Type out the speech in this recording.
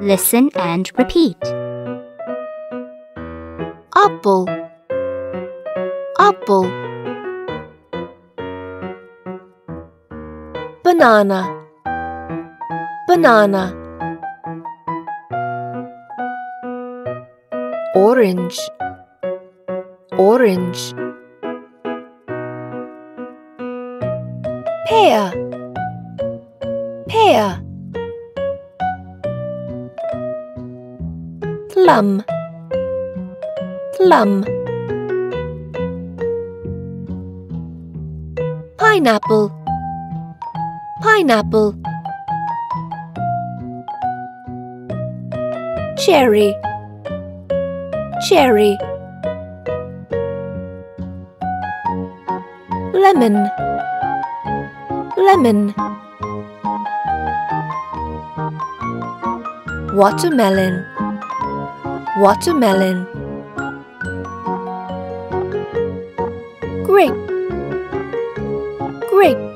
Listen and repeat. apple. Apple. Banana. Banana. Orange. Orange. Pear. Pear plum plum pineapple. Pineapple. Cherry. Cherry. Lemon. Lemon. Watermelon watermelon. Grape. Grape.